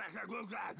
Zaka Gugla!